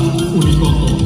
único